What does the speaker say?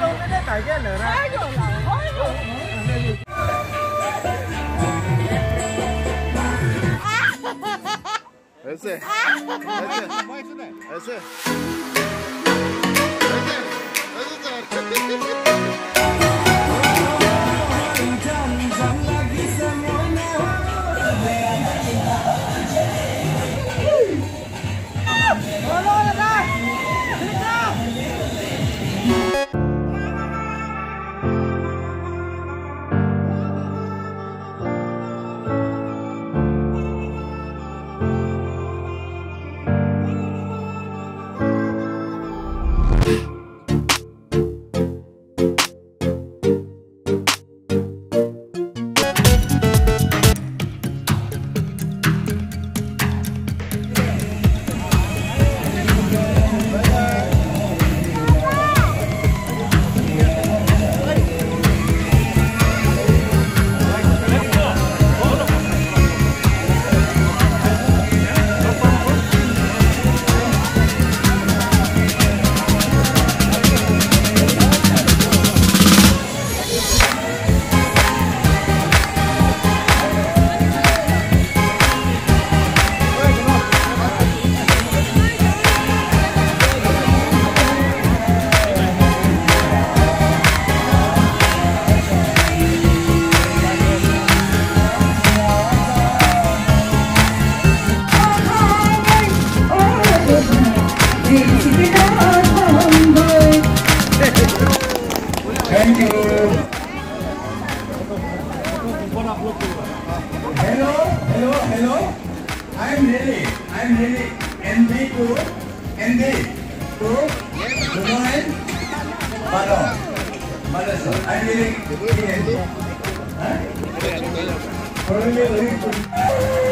哎呦，老好！哎，哈！Hello, hello, hello. I'm ready. I'm ready. NB to NB to Dumoin. Malo. Malo sir. I'm ready. Huh? Probably very good.